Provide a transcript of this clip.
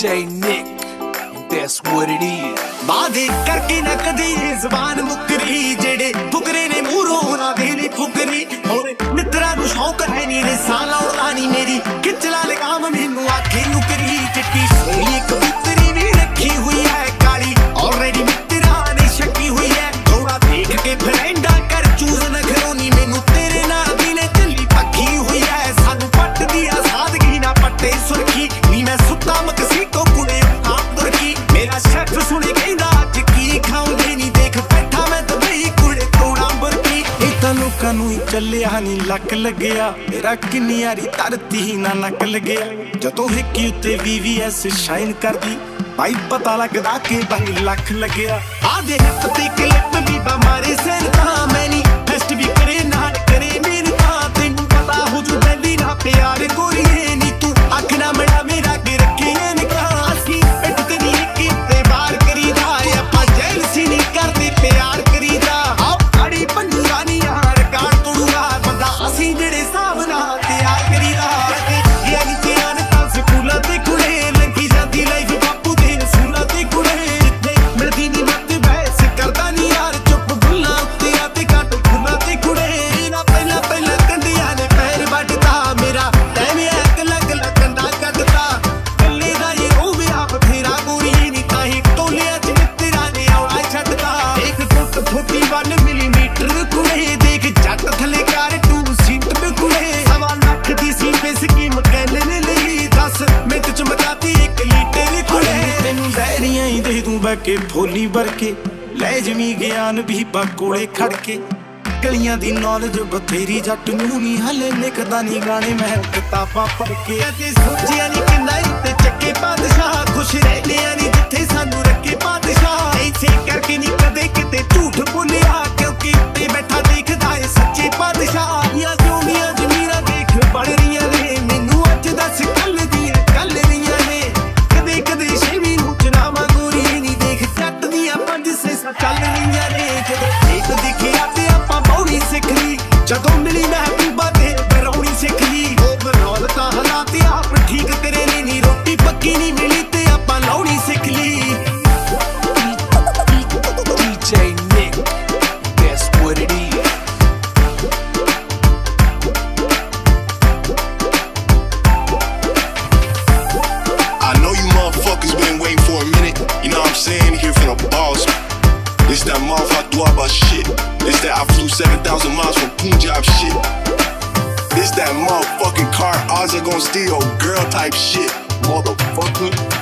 DJ Nick, that's what it is. ਵਾਦੇ ਕਰਕੇ ਨਾ ਕਦੇ ਜ਼ਬਾਨ ਮੁਕਰੀ ਜਿਹੜੇ ਫੁਕਰੇ ਨੇ ਮੂਰੋਂ ਨਾ ਦੇਲੇ ਫੁਕਰੀ ਹੋਰ ਮਿੱਤਰਾਂ ਨੂੰ ਸ਼ੌਕ ਹੈ ਨੀ ਰਸਾਂ ਨੂੰ ਹੀ ਚੱਲਿਆ ਨਹੀਂ ਲੱਕ ਲੱਗਿਆ। ਮੇਰਾ ਕਿੰਨੀ ਯਾਰੀ ਧਰਤੀ ਹੀ ਨਾ ਨੱਕ ਲੱਗਿਆ। ਜਦੋਂ ਹਿੱਕੀ ਉੱਤੇ VVS ਸ਼ਾਈਨ ਕਰਦੀ, ਭਾਈ ਪਤਾ ਲੱਗਦਾ ਕਿ ਬਾਈ ਲੱਖ ਲੱਗਿਆ। ਆ ਦੇ ਹੱਥ ਤੇ ਕਲਿੱਪ ਵੀ ਬਮਾਰੇ ਸੈਨ ਤਾਂ ਮੈਂ ਨਹੀਂ ਫੈਸਟ ਵੀ ਕਰੇ ਨਾਲ ਕਰੇ ਮੇਰੇ ਤਾਂ। ਤੈਨੂੰ ਪਤਾ ਹੋ ਜੂ ਬੈਲੀ ਨਾ ਪਿਆਰ ਗੋਰੀਏ ਨੀ ਤੂੰ। ਅੱਖ ਨਾ ਮੜਾ ਮੇਰਾ ਕੇ ਰੱਖੇ ਨਿਕਾਹ ਅਸੀਂ ਪਿੱਠ ਤੇ ਨਹੀਂ ਇੱਕ ਤੇ ਵਾਰ ਕਰੀਦਾ, ਆਪਾਂ ਜੈਲਸੀ ਨਹੀਂ ਕਰਦੇ ਪਿਆਰ। ਜਿਹੜੇ ਹਿਸਾਬ ਨਾਲ ਤਿਆਰ ਇਹ ਅਗੀ ਧਿਆਨ ਸਕੂਲਾਂ ਤੇ ਕੁੜੇ ਲੰਗੀ ਜਾਂਦੀ ਲਾਈਫ ਬਾਪੂ ਦੇ ਸੂਲਾਂ ਤੇ ਕੁੜੇ ਜਿੱਥੇ ਮਿਲਦੀ ਨਹੀਂ ਮੱਤ ਬੈਸ ਕਰਦਾ ਨਹੀਂ ਯਾਰ, ਚੁੱਪ ਬੁੱਲਾਂ ਉੱਤੇ ਆ ਤੇ ਘੱਟ ਫੁੱਲਾਂ ਤੇ ਕੁੜੇ ਨਾ ਪਹਿਲਾਂ ਪਹਿਲਾਂ ਕੰਡਿਆਂ ਨੇ ਪੈਰ ਵੱਟਦਾ ਮੇਰਾ ਟਾਈਮ ਇੱਕ ਲੱਗ ਲੱਗੰਦਾ ਕੱਢਦਾ ਕੱਲੇ ਦਾ ਇਹ ਉਹ ਵੀ ਆਪ ਫੇਰਾ ਗੋਰੀ ਨਹੀਂ ਤਾਂ ਹੀ ਟੋਲਿਆਂ ਚ ਮਿੱਤਰਾਂ ਨੇ ਆਉਣਾ ਛੱਡਦਾ ਇੱਕ ਟੁੱਟ ਫੁੱਟੀ 1 ਮਿਲੀਮੀਟਰ ਕੁੜੇ ਦੇਖ, ਜੱਟ ਥੱਲੇ ਹੀ ਦੇ ਦੂੰ ਬੈ ਕੇ, ਲੈ ਜਮੀ ਗਿਆਨ ਵੀ ਬਾ ਖੜ ਕੇ। ਗਲੀਆਂ ਦੀ ਨੌਲੇਜ ਬਥੇਰੀ ਜੱਟ ਨੂੰ ਨਹੀਂ ਹਲੇ ਨਿਕਦਾ ਨਹੀਂ ਗਾਣੇ ਮੈਂ ਕਿਤਾਬਾਂ ਪੜ੍ਹ ਕੇ। ਅਤੇ ਸੋਚਿਆ ਨਹੀਂ ਕਿੰਨਾ ਤੇ ਚੱਕੇ ਬਾਦਸ਼ਾਹ ਖੁਸ਼ ਰਹਿੰਦੇ ਆ ਨਹੀਂ ਜਿੱਥੇ ਸਾਨੂੰ ਰੱਖੇ ਬਾਦਸ਼ਾਹ ਐਸੇ ਕਰਕੇ ਨਹੀਂ ਕਦੇ ਕਿਤੇ ਝੂਠ ਬੋਲਿਆ, ਕਿਉਂਕਿ ਉੱਤੇ ਬੈਠਾ This that motherfucker Dwaba shit. This that I flew 7,000 miles from Punjab shit. This that motherfucking car Oz are gonna steal girl type shit. Motherfucker.